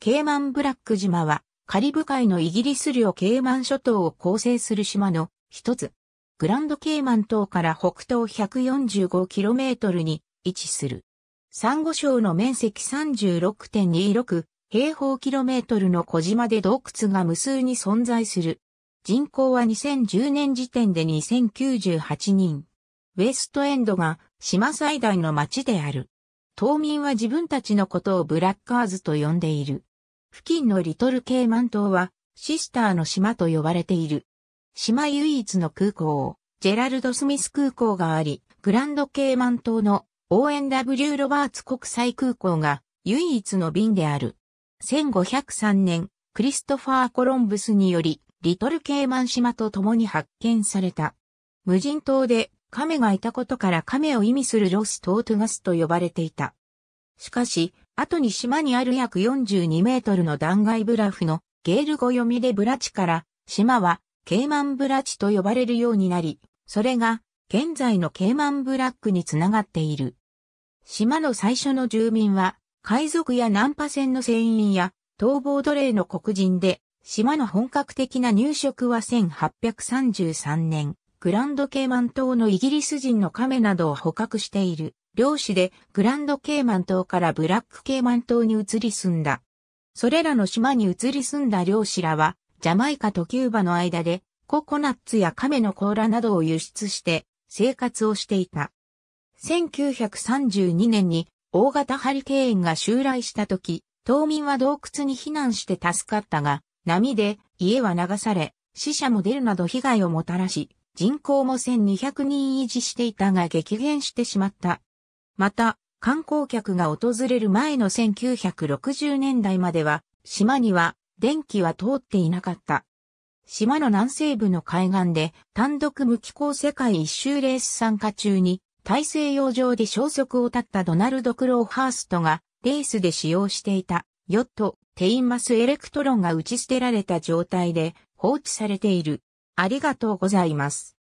ケーマンブラック島は、カリブ海のイギリス領ケーマン諸島を構成する島の一つ。グランドケーマン島から北東 145km に位置する。サンゴ礁の面積36.26平方キロメートルの小島で洞窟が無数に存在する。人口は2010年時点で2098人。ウェストエンドが島最大の町である。島民は自分たちのことをブラッカーズと呼んでいる。付近のリトルケーマン島はシスターの島と呼ばれている。島唯一の空港、ジェラルド・スミス空港があり、グランドケーマン島の ONW ロバーツ国際空港が唯一の便である。1503年、クリストファー・コロンブスにより、リトルケーマン島と共に発見された。無人島で亀がいたことから亀を意味するロス・トートガスと呼ばれていた。しかし、後に島にある約42メートルの断崖ブラフのゲール語読みでブラチから島はケーマンブラチと呼ばれるようになり、それが現在のケーマンブラックにつながっている。島の最初の住民は海賊や難破船の船員や逃亡奴隷の黒人で、島の本格的な入植は1833年、グランドケーマン島のイギリス人の亀などを捕獲している漁師でグランドケーマン島からブラックケーマン島に移り住んだ。それらの島に移り住んだ漁師らは、ジャマイカとキューバの間でココナッツや亀の甲羅などを輸出して生活をしていた。1932年に大型ハリケーンが襲来した時、島民は洞窟に避難して助かったが、波で家は流され、死者も出るなど被害をもたらし、人口も1200人維持していたが激減してしまった。また、観光客が訪れる前の1960年代までは、島には電気は通っていなかった。島の南西部の海岸で単独無寄港世界一周レース参加中に大西洋上で消息を絶ったドナルド・クローハーストがレースで使用していたヨット、テインマスエレクトロンが打ち捨てられた状態で放置されている。ありがとうございます。